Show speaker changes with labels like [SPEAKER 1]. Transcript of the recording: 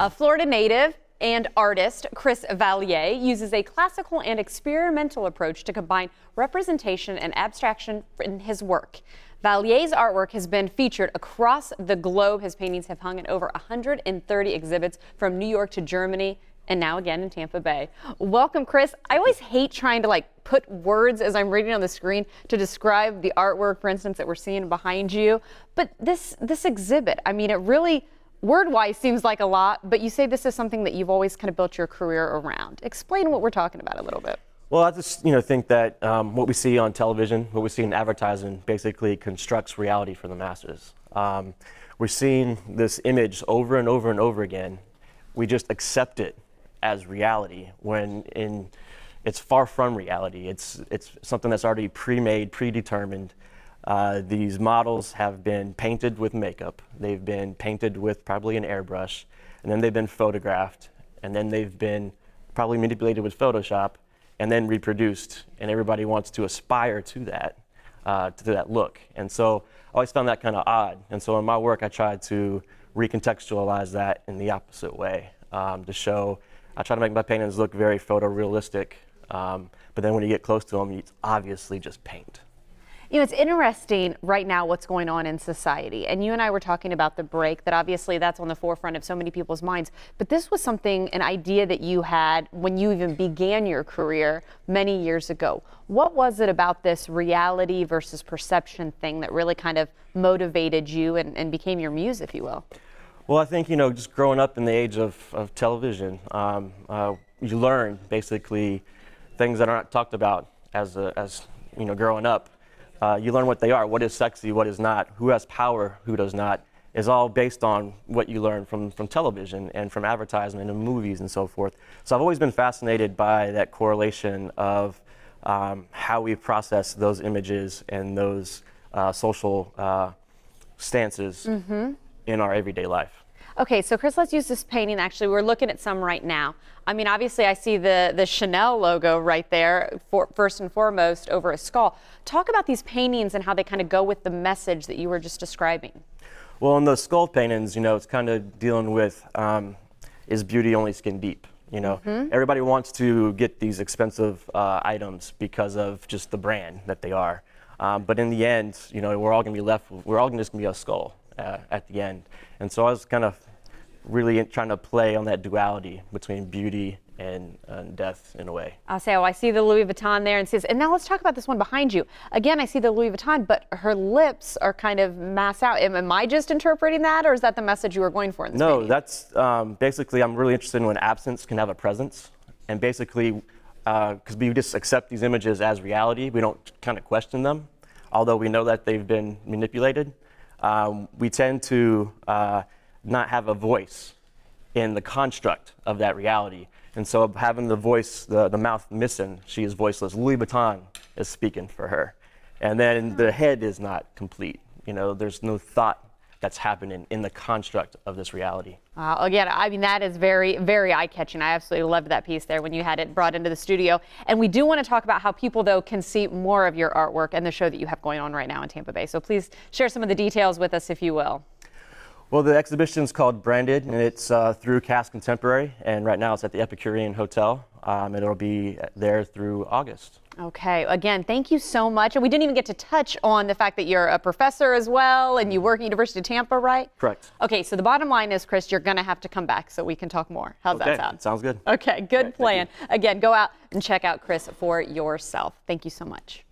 [SPEAKER 1] A Florida native and artist Chris Valle uses a classical and experimental approach to combine representation and abstraction in his work. Valle's artwork has been featured across the globe. His paintings have hung in over 130 exhibits from New York to Germany and now again in Tampa Bay. Welcome, Chris. I always hate trying to like put words as I'm reading on the screen to describe the artwork, for instance, that we're seeing behind you. But this this exhibit, I mean, it really word-wise seems like a lot, but you say this is something that you've always kind of built your career around. Explain what we're talking about a little bit.
[SPEAKER 2] Well, I just you know think that um, what we see on television, what we see in advertising, basically constructs reality for the masses. Um, we're seeing this image over and over and over again. We just accept it as reality when in it's far from reality. It's it's something that's already pre-made, predetermined. Uh, these models have been painted with makeup. They've been painted with probably an airbrush, and then they've been photographed, and then they've been probably manipulated with Photoshop, and then reproduced. And everybody wants to aspire to that, uh, to that look. And so I always found that kind of odd. And so in my work, I tried to recontextualize that in the opposite way um, to show I try to make my paintings look very photorealistic, um, but then when you get close to them, it's obviously just paint.
[SPEAKER 1] You know, it's interesting right now what's going on in society. And you and I were talking about the break, that obviously that's on the forefront of so many people's minds. But this was something, an idea that you had when you even began your career many years ago. What was it about this reality versus perception thing that really kind of motivated you and, and became your muse, if you will?
[SPEAKER 2] Well, I think, you know, just growing up in the age of, of television, um, uh, you learn basically things that aren't talked about as, a, as you know, growing up. Uh, you learn what they are, what is sexy, what is not, who has power, who does not, is all based on what you learn from, from television and from advertisement and movies and so forth. So I've always been fascinated by that correlation of um, how we process those images and those uh, social uh, stances mm -hmm. in our everyday life.
[SPEAKER 1] Okay, so Chris, let's use this painting. Actually, we're looking at some right now. I mean, obviously, I see the, the Chanel logo right there, for, first and foremost, over a skull. Talk about these paintings and how they kind of go with the message that you were just describing.
[SPEAKER 2] Well, in the skull paintings, you know, it's kind of dealing with um, is beauty only skin deep? You know, mm -hmm. everybody wants to get these expensive uh, items because of just the brand that they are. Um, but in the end, you know, we're all going to be left, we're all just going to be a skull uh, at the end. And so I was kind of really trying to play on that duality between beauty and uh, death in a way.
[SPEAKER 1] I'll say, oh, I see the Louis Vuitton there and says, and now let's talk about this one behind you. Again, I see the Louis Vuitton, but her lips are kind of mass out. Am, am I just interpreting that, or is that the message you were going for in this
[SPEAKER 2] No, that's um, basically, I'm really interested in when absence can have a presence. And basically, because uh, we just accept these images as reality, we don't kind of question them, although we know that they've been manipulated um, we tend to uh, not have a voice in the construct of that reality. And so having the voice, the, the mouth missing, she is voiceless. Louis Vuitton is speaking for her. And then the head is not complete. You know, there's no thought that's happening in the construct of this reality.
[SPEAKER 1] Uh, again, I mean, that is very, very eye-catching. I absolutely loved that piece there when you had it brought into the studio. And we do want to talk about how people, though, can see more of your artwork and the show that you have going on right now in Tampa Bay. So please share some of the details with us, if you will.
[SPEAKER 2] Well, the exhibition is called Branded, and it's uh, through Cass Contemporary, and right now it's at the Epicurean Hotel, um, and it'll be there through August.
[SPEAKER 1] Okay, again, thank you so much. And we didn't even get to touch on the fact that you're a professor as well, and you work at University of Tampa, right?
[SPEAKER 2] Correct.
[SPEAKER 1] Okay, so the bottom line is, Chris, you're going to have to come back so we can talk more. How's
[SPEAKER 2] okay,
[SPEAKER 1] that sound?
[SPEAKER 2] Sounds good.
[SPEAKER 1] Okay, good okay, plan. Again, go out and check out Chris for yourself. Thank you so much.